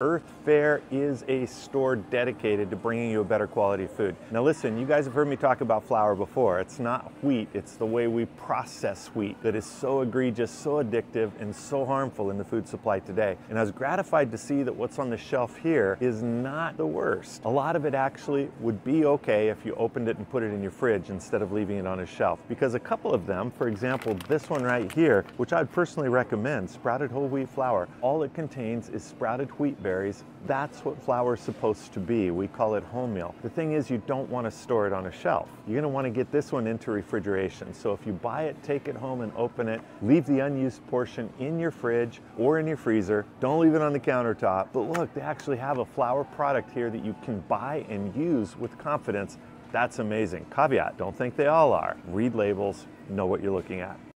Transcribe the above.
Earth Fare is a store dedicated to bringing you a better quality food. Now listen, you guys have heard me talk about flour before. It's not wheat, it's the way we process wheat that is so egregious, so addictive, and so harmful in the food supply today. And I was gratified to see that what's on the shelf here is not the worst. A lot of it actually would be okay if you opened it and put it in your fridge instead of leaving it on a shelf. Because a couple of them, for example, this one right here, which I'd personally recommend, sprouted whole wheat flour, all it contains is sprouted wheat berries. That's what flour is supposed to be. We call it wholemeal. The thing is, you don't want to store it on a shelf. You're going to want to get this one into refrigeration. So if you buy it, take it home and open it. Leave the unused portion in your fridge or in your freezer. Don't leave it on the countertop. But look, they actually have a flour product here that you can buy and use with confidence. That's amazing. Caveat, don't think they all are. Read labels, know what you're looking at.